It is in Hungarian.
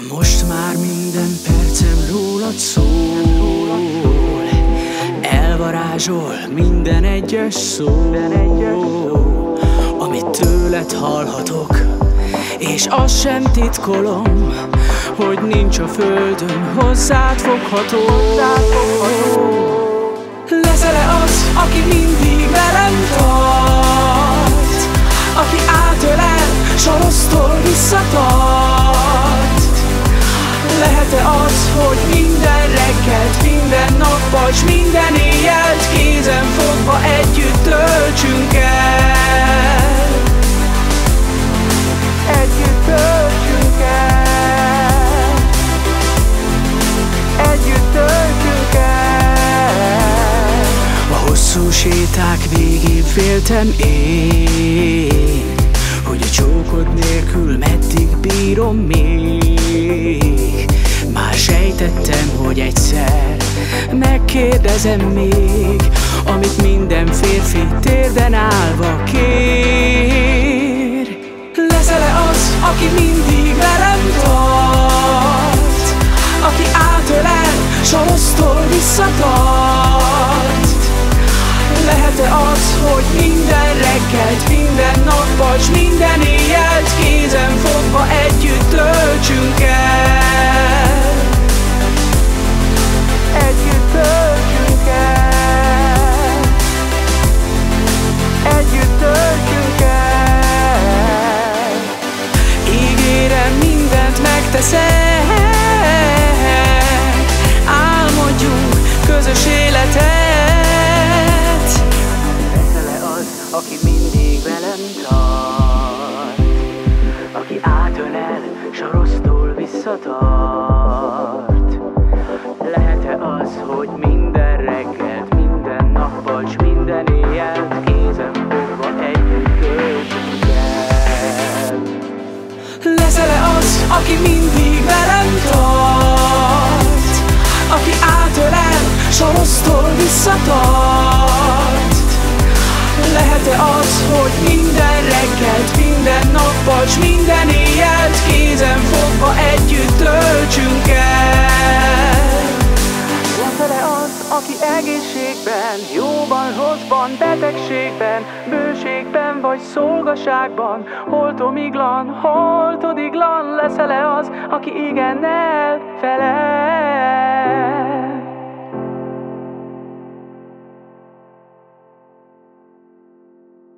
Most már minden percem rólad szól. Elvarázsol minden egyes szó Amit tőled hallhatok. És azt sem titkolom Hogy nincs a földön hozzád fogható. Leszel-e az, aki mindig velem tart töltsünk el? Együtt töltsünk el. Együtt töltsünk el. A hosszú séták végén féltem én Hogy a csókod nélkül meddig bírom még megkérdezem még Amit minden férfi térden állva kér. Leszel-e az, aki mindig velem tart Aki átölel, sorosztól visszatart. Lehet-e az, hogy minden reggelt, minden nappal, s minden éjjelt kézen mindig velem tart. Aki átölel, sorosztól visszatart. Lehet-e az, hogy minden reggelt, minden nappal, s egészségben, jóban, rosszban, betegségben, bőségben vagy szolgaságban, holtomiglan, holtodiglan, leszel-e az, aki igennel felel?